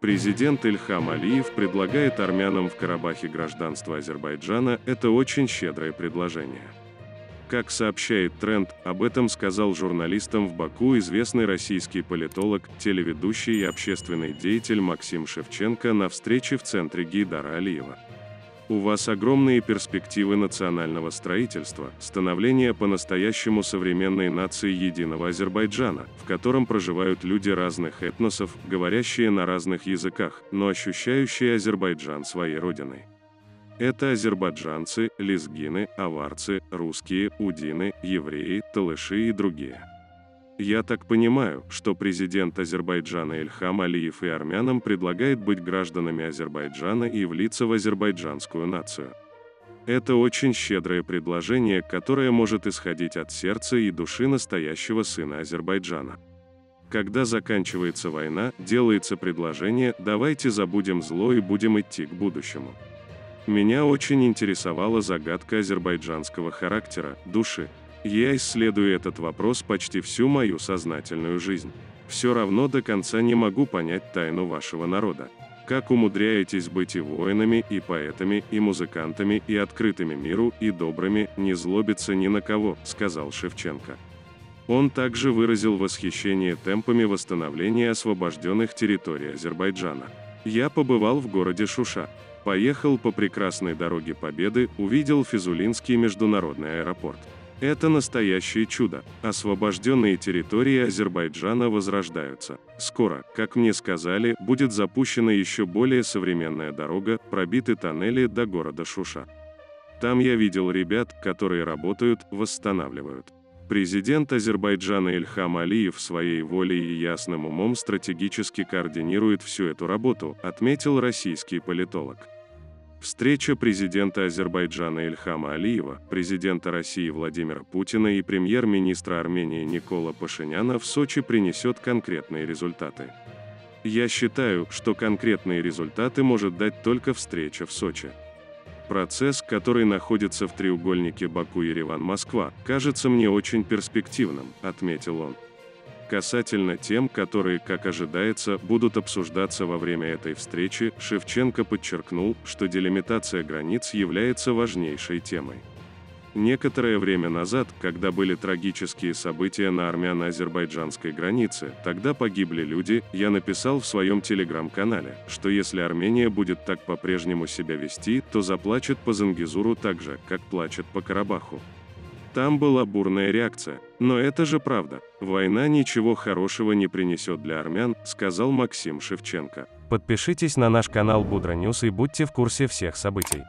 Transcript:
Президент Ильхам Алиев предлагает армянам в Карабахе гражданство Азербайджана – это очень щедрое предложение. Как сообщает Тренд, об этом сказал журналистам в Баку известный российский политолог, телеведущий и общественный деятель Максим Шевченко на встрече в центре Гейдара Алиева. У вас огромные перспективы национального строительства, становления по-настоящему современной нации единого Азербайджана, в котором проживают люди разных этносов, говорящие на разных языках, но ощущающие Азербайджан своей родиной. Это азербайджанцы, лезгины, аварцы, русские, удины, евреи, талыши и другие. Я так понимаю, что президент Азербайджана Ильхам Алиев и армянам предлагает быть гражданами Азербайджана и влиться в азербайджанскую нацию. Это очень щедрое предложение, которое может исходить от сердца и души настоящего сына Азербайджана. Когда заканчивается война, делается предложение «давайте забудем зло и будем идти к будущему». Меня очень интересовала загадка азербайджанского характера, души, я исследую этот вопрос почти всю мою сознательную жизнь. Все равно до конца не могу понять тайну вашего народа. Как умудряетесь быть и воинами, и поэтами, и музыкантами, и открытыми миру, и добрыми, не злобиться ни на кого, сказал Шевченко. Он также выразил восхищение темпами восстановления освобожденных территорий Азербайджана. Я побывал в городе Шуша. Поехал по прекрасной дороге Победы, увидел Физулинский международный аэропорт. Это настоящее чудо. Освобожденные территории Азербайджана возрождаются. Скоро, как мне сказали, будет запущена еще более современная дорога, пробиты тоннели до города Шуша. Там я видел ребят, которые работают, восстанавливают. Президент Азербайджана Ильхам Алиев своей волей и ясным умом стратегически координирует всю эту работу, отметил российский политолог. Встреча президента Азербайджана Ильхама Алиева, президента России Владимира Путина и премьер-министра Армении Никола Пашиняна в Сочи принесет конкретные результаты. Я считаю, что конкретные результаты может дать только встреча в Сочи. Процесс, который находится в треугольнике Баку-Ереван-Москва, кажется мне очень перспективным, отметил он. Касательно тем, которые, как ожидается, будут обсуждаться во время этой встречи, Шевченко подчеркнул, что делимитация границ является важнейшей темой. Некоторое время назад, когда были трагические события на армяно-азербайджанской границе, тогда погибли люди, я написал в своем телеграм-канале, что если Армения будет так по-прежнему себя вести, то заплачет по Зангезуру так же, как плачет по Карабаху. Там была бурная реакция. Но это же правда. Война ничего хорошего не принесет для армян, сказал Максим Шевченко. Подпишитесь на наш канал Будра News и будьте в курсе всех событий.